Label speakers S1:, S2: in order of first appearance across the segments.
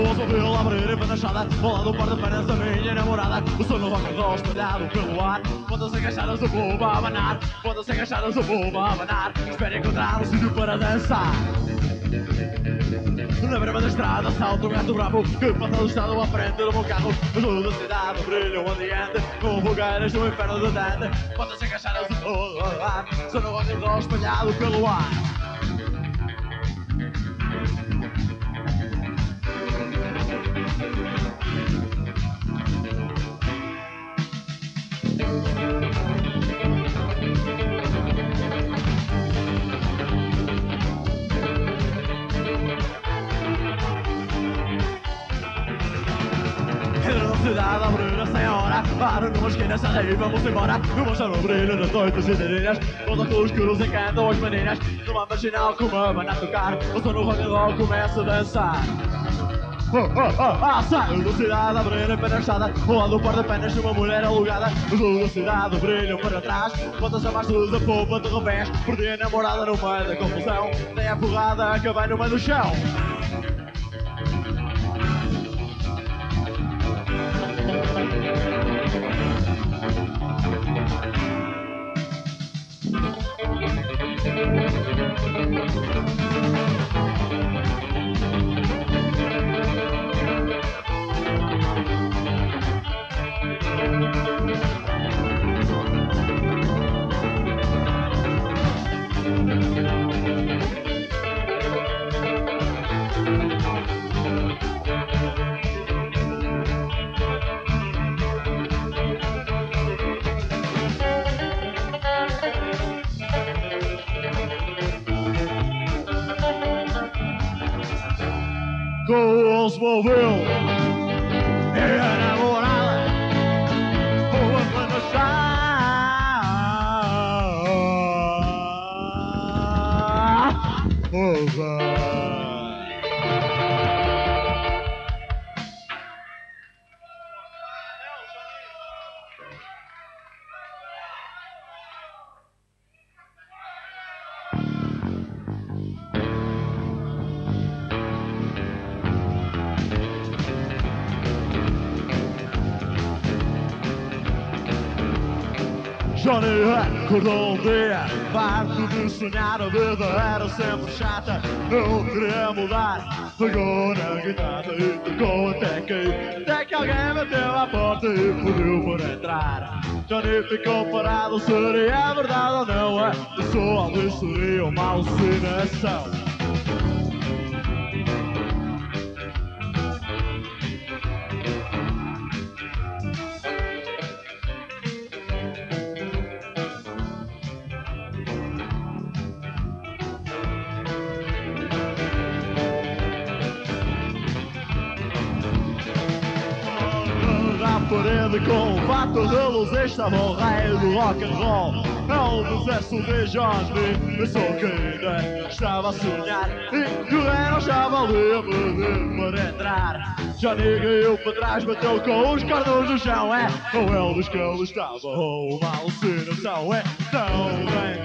S1: ouço ouvi-lo abrir e fechada Ao lado de pernas da minha namorada O som no rock and roll espalhado pelo ar. Quando se agacharam-se o povo a abanar. Quando se agacharam-se o povo a abanar. Espero encontrar um sítio para dançar na beira da estrada salta um gato bravo Que passa do estado à frente do meu carro Azul da cidade brilham adiante Com fogueiras do inferno de Dante Quando se agacharam-se o povo a abanar Som no rock and roll espalhado pelo ar cidade abrir a senhora Para numa esquina, sai daí, vamos embora. Numa chão no brilho das noites cidadinhas Com óculos escuros encantam as meninas Numa marginal com uma banda a tocar. O som no rock and roll começa a dançar Oh, oh, oh, ah, saio da cidade a abrir a pena estrada Ao lado do porta-penas de uma mulher alugada Os luzes da cidade brilham para trás Quantas abaixo da polpa de revés Perdi a namorada no meio da confusão Dei a porrada, acabei no meio do chão com chão. Johnny acordou um dia Farto de sonhar a vida era sempre chata. Não queria mudar. Pegou na guitarra e tocou até que Até que alguém bateu à porta e pediu para entrar. Johnny ficou parado, seria verdade ou não é? O som lhe seria uma alucinação Parede com o fato de luz estava o rei do rock and roll. Elvis é sobre Johnny, pensou que ainda estava a sonhar. E que o rei não estava ali a pedir para entrar Johnny caiu para trás, bateu com os cornos no chão É. O Elvis que ele estava, uma alucinação É. Tão bem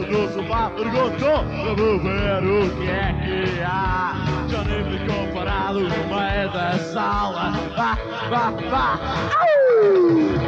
S1: concentrou-se no sofá Perguntou para beber o que é que há. Johnny ficou parado no meio da sala Vá, vá, vá. Au!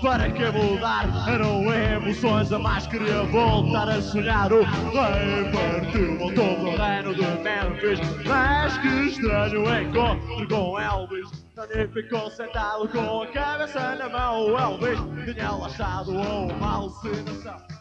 S1: Para que mudar? Eram emoções a mais, queria voltar a sonhar. O rei partiu, voltou do reino de Memphis. Mas que estranho encontro com Elvis. Johnny ficou sentado com a cabeça na mão. O Elvis tinha lá estado uma alucinação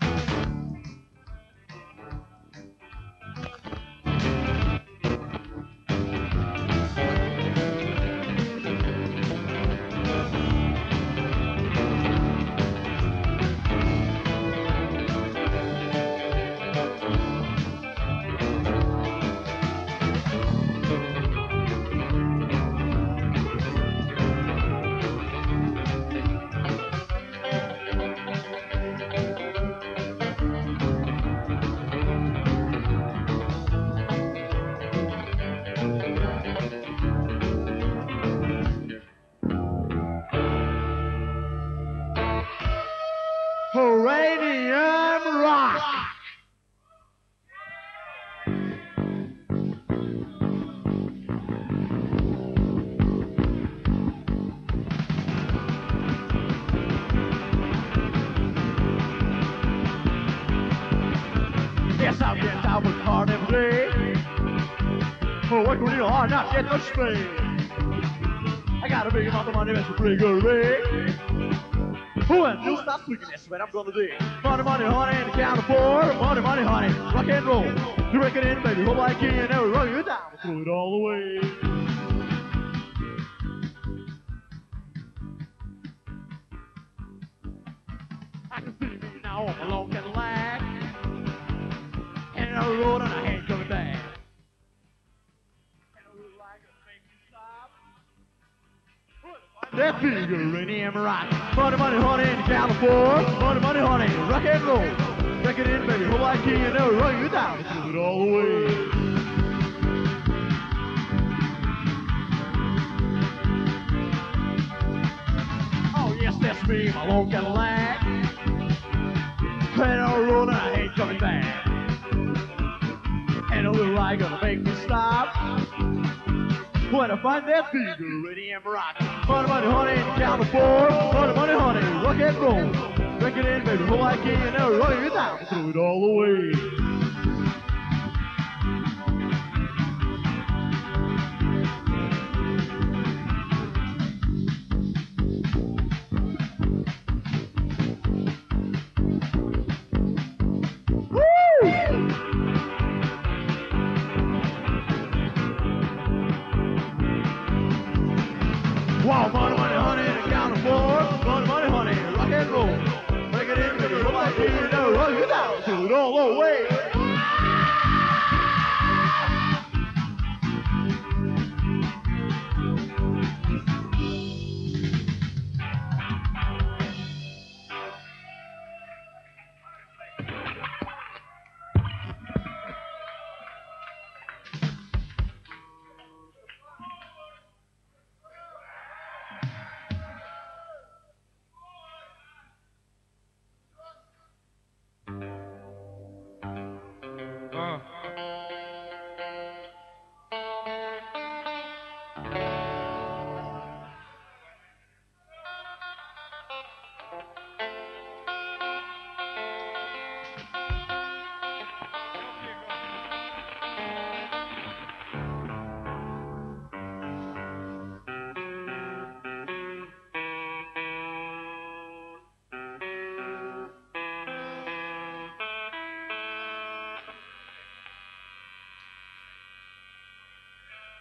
S1: Real hard, not getting much pay. I got a big amount of money, that's a pretty good rate. And just stop tweaking, that's what I'm gonna do. Money, money, honey, and count of four. Money, money, honey, rock and roll. You break it in, baby, hope I can never run you down. Throw it all away. I can see me now on my long Cadillac. And I road and That in the Emirate. Money, money, honey, in California. Money, money, honey, rock and roll. Break it in, baby. Like king and never run you down. Throw it all away. Oh, yes, that's me, my long Cadillac. And I roll and I ain't coming back. And a little light gonna make me stop. Where to find that beagle, ready and rock. Honey, money, honey, down the floor. Honey, money, honey, rock and roll. Break it in, baby, whole I can. Now roll it down. Throw it all away. woman.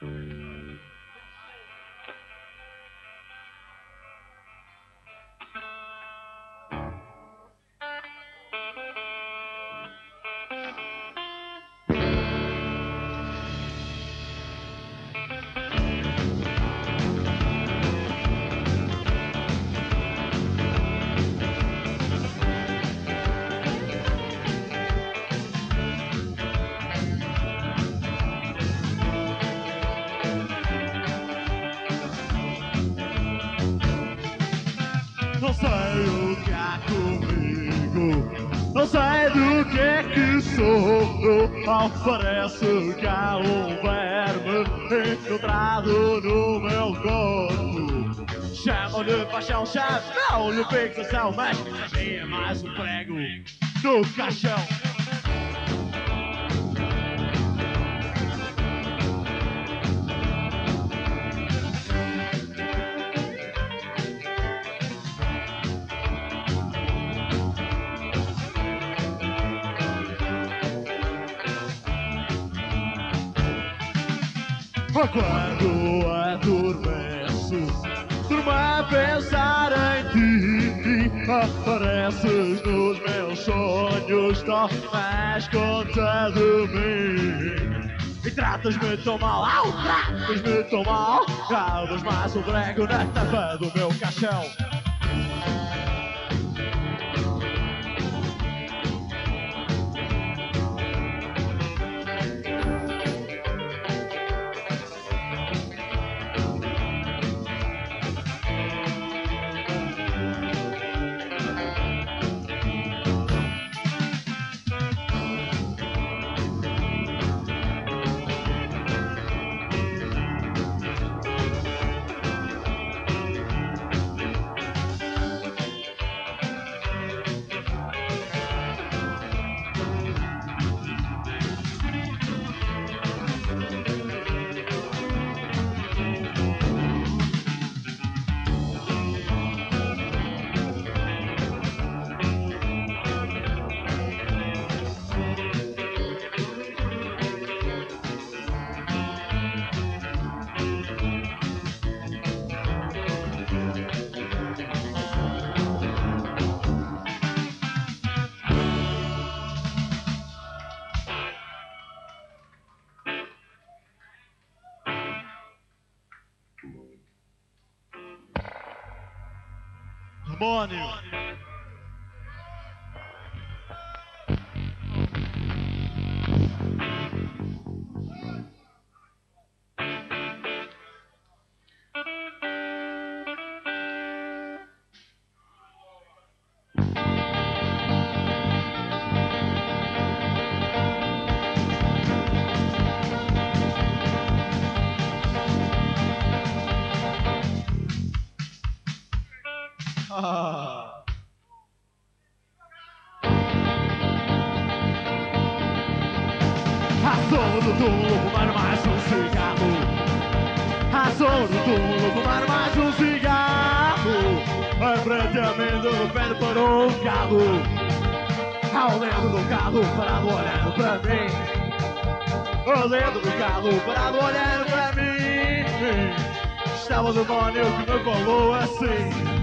S1: Não sei do que é que sou. Ao que há um verme infiltrado no meu corpo. Chamam-lhe paixão, chamam-lhe fixação, mas é mais um prego no caixão. Quando adormeço, durmo a pensar em ti. Apareces nos meus sonhos, tomas conta de mim. E tratas-me tão mal, tratas-me tão mal. Vez mais um prego na tampa do meu caixão. Demónio. Ah. A sombra do fumar mais um cigarro. A sombra do fumar mais um cigarro. A mim, do pé parou o carro. Ao dentro do carro, parado olhando pra mim. Ao dentro do carro, parado olhando pra mim. Estava o demônio que me falou assim.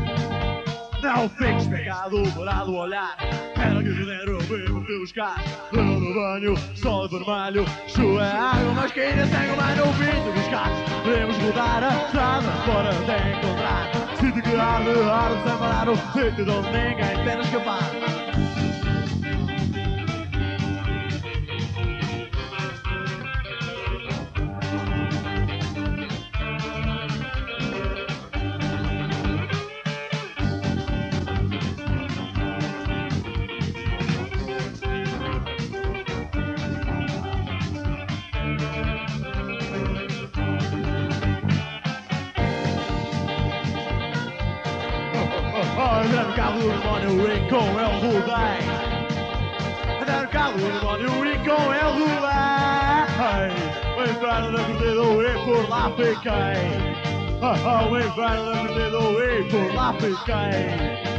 S1: Não fiques pegado, parado a olhar. Era que dinheiro vivo te buscar. Deu no banho, sol vermelho. Chuva é água, mas que ainda tem o banho vim te buscar. Podemos rodar a estrada fora até encontrar. Sinto que arde, arde sem parar. O sítio de onde ninguém tem escapar. Andar no carro do demônio e com ele rodei Andar no carro do demônio e com ele rodei O inferno da corrida e por lá fiquei. Oh, o inferno da corrida e por lá fiquei